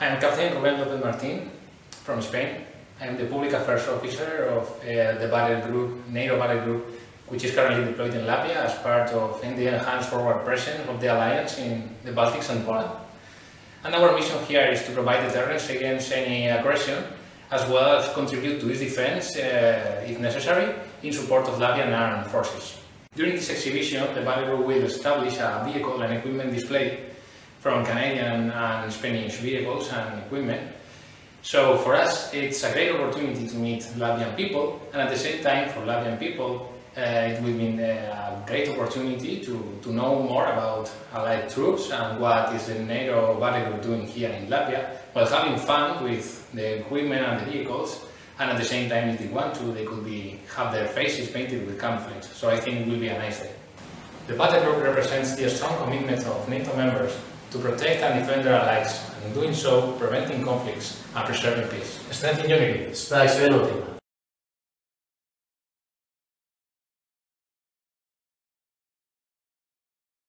I am Captain Rubén López Martín from Spain. I am the public affairs officer of uh, the battle group, NATO battle group, which is currently deployed in Latvia as part of the enhanced forward presence of the alliance in the Baltics and Poland. And our mission here is to provide deterrence against any aggression, as well as contribute to its defense, uh, if necessary, in support of Latvian armed forces. During this exhibition, the battle group will establish a vehicle and equipment display from Canadian and Spanish vehicles and equipment. So for us, it's a great opportunity to meet Latvian people, and at the same time, for Latvian people, uh, it will be a great opportunity to, to know more about Allied troops and what is the NATO battle doing here in Latvia, while having fun with the equipment and the vehicles, and at the same time, if they want to, they could be have their faces painted with camouflage. So I think it will be a nice day. The battle group represents the strong commitment of NATO members to protect and defend their allies, and in doing so, preventing conflicts and preserving peace. Strength in unity, spēks vienotībā.